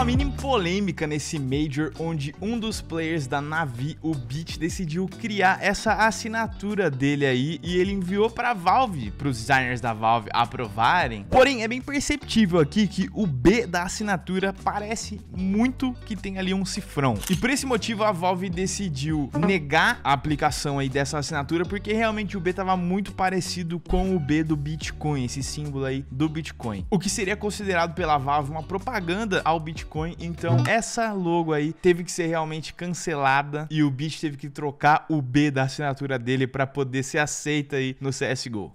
uma mini polêmica nesse Major, onde um dos players da Navi, o Beat, decidiu criar essa assinatura dele aí e ele enviou pra Valve, pros designers da Valve aprovarem. Porém, é bem perceptível aqui que o B da assinatura parece muito que tem ali um cifrão. E por esse motivo a Valve decidiu negar a aplicação aí dessa assinatura, porque realmente o B tava muito parecido com o B do Bitcoin, esse símbolo aí do Bitcoin. O que seria considerado pela Valve uma propaganda ao Bitcoin. Então, essa logo aí teve que ser realmente cancelada e o Bit teve que trocar o B da assinatura dele para poder ser aceita aí no CSGO.